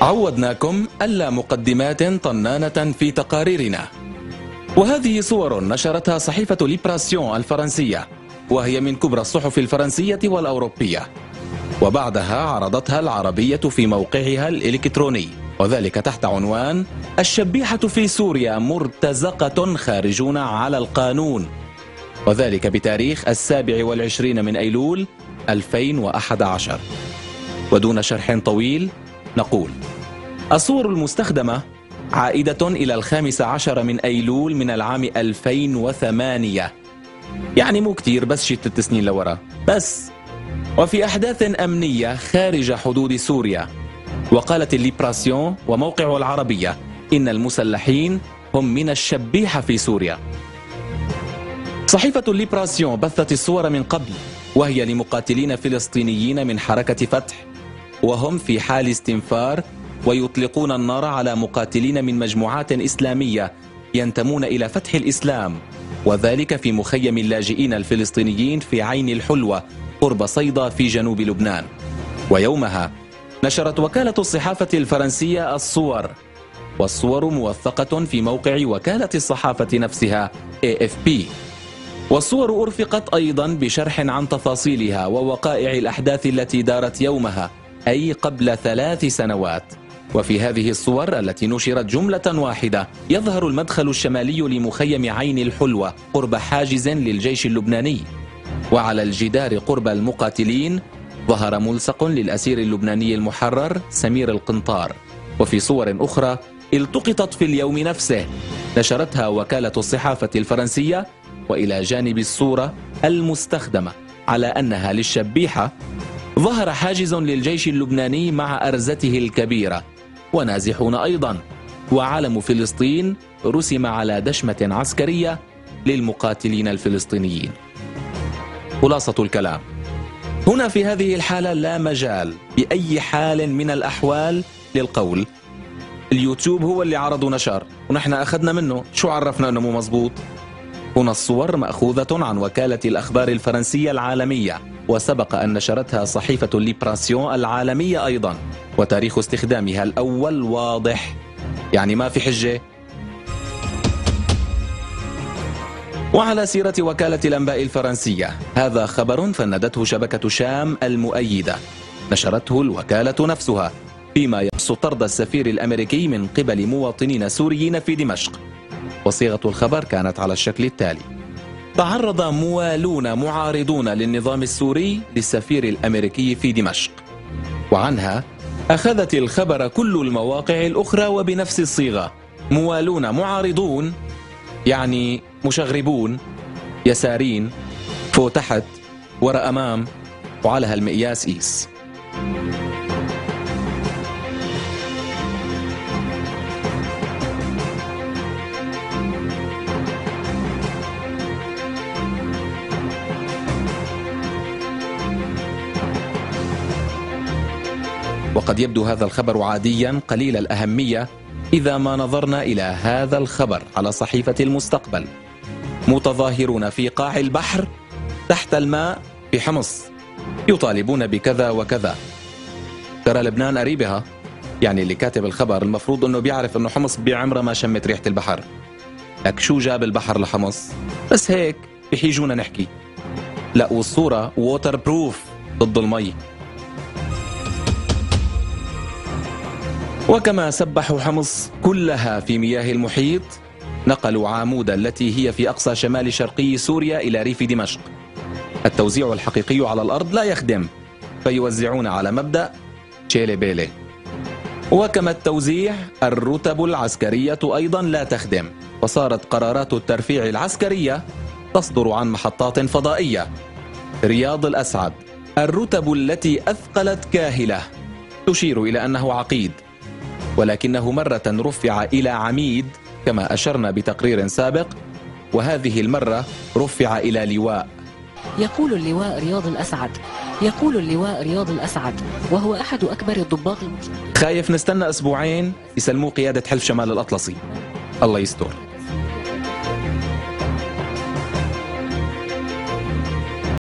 عودناكم ألا مقدمات طنانة في تقاريرنا. وهذه صور نشرتها صحيفة ليبراسيون الفرنسية وهي من كبرى الصحف الفرنسية والأوروبية. وبعدها عرضتها العربية في موقعها الإلكتروني وذلك تحت عنوان الشبيحة في سوريا مرتزقة خارجون على القانون. وذلك بتاريخ السابع والعشرين من أيلول 2011 ودون شرح طويل نقول الصور المستخدمة عائدة إلى الخامس عشر من أيلول من العام 2008 يعني مو كتير بس شي ست سنين لورا. بس وفي أحداث أمنية خارج حدود سوريا. وقالت الليبراسيون وموقع العربية إن المسلحين هم من الشبيحة في سوريا. صحيفة الليبراسيون بثت الصور من قبل وهي لمقاتلين فلسطينيين من حركة فتح وهم في حال استنفار ويطلقون النار على مقاتلين من مجموعات إسلامية ينتمون إلى فتح الإسلام. وذلك في مخيم اللاجئين الفلسطينيين في عين الحلوة قرب صيدا في جنوب لبنان. ويومها نشرت وكالة الصحافة الفرنسية الصور. والصور موثقة في موقع وكالة الصحافة نفسها AFP والصور أرفقت أيضا بشرح عن تفاصيلها ووقائع الأحداث التي دارت يومها. أي قبل ثلاث سنوات. وفي هذه الصور التي نشرت جملة واحدة يظهر المدخل الشمالي لمخيم عين الحلوة قرب حاجز للجيش اللبناني. وعلى الجدار قرب المقاتلين ظهر ملصق للأسير اللبناني المحرر سمير القنطار. وفي صور أخرى التقطت في اليوم نفسه. نشرتها وكالة الصحافة الفرنسية وإلى جانب الصورة المستخدمة على أنها للشبيحة ظهر حاجز للجيش اللبناني مع أرزته الكبيرة ونازحون أيضا. وعلم فلسطين رسم على دشمة عسكرية للمقاتلين الفلسطينيين. خلاصة الكلام. هنا في هذه الحالة لا مجال بأي حال من الأحوال للقول. اليوتيوب هو اللي عرض ونشر ونحن أخذنا منه. شو عرفنا أنه مو مزبوط؟ هنا الصور مأخوذة عن وكالة الأخبار الفرنسية العالمية. وسبق أن نشرتها صحيفة ليبراسيون العالمية أيضا وتاريخ استخدامها الأول واضح. يعني ما في حجة؟ وعلى سيرة وكالة الأنباء الفرنسية هذا خبر فندته شبكة شام المؤيدة. نشرته الوكالة نفسها فيما يخص طرد السفير الأمريكي من قبل مواطنين سوريين في دمشق. وصيغة الخبر كانت على الشكل التالي. تعرض موالون معارضون للنظام السوري للسفير الأمريكي في دمشق. وعنها أخذت الخبر كل المواقع الأخرى وبنفس الصيغة. موالون معارضون يعني مشغربون يسارين فوق تحت وراء أمام وعلى هالمقياس قيس وقد يبدو هذا الخبر عاديا قليل الأهمية إذا ما نظرنا إلى هذا الخبر على صحيفة المستقبل. متظاهرون في قاع البحر تحت الماء في حمص يطالبون بكذا وكذا. ترى لبنان قريبها يعني اللي كاتب الخبر المفروض أنه بيعرف أنه حمص بعمره ما شمت ريحة البحر. لك شو جاب البحر لحمص. بس هيك بحيجونا نحكي. لا والصورة waterproof ضد المي. وكما سبحوا حمص كلها في مياه المحيط نقلوا عامودا التي هي في أقصى شمال شرقي سوريا إلى ريف دمشق. التوزيع الحقيقي على الأرض لا يخدم فيوزعون على مبدأ تشيلي بيلي وكما التوزيع الرتب العسكرية أيضا لا تخدم فصارت قرارات الترفيع العسكرية تصدر عن محطات فضائية. رياض الأسعد الرتب التي أثقلت كاهلة تشير إلى أنه عقيد. ولكنه مرة رفع إلى عميد كما أشرنا بتقرير سابق وهذه المرة رفع إلى لواء. يقول اللواء رياض الأسعد يقول اللواء رياض الأسعد وهو أحد أكبر الضباط. خايف نستنى أسبوعين يسلموه قيادة حلف شمال الأطلسي. الله يستر.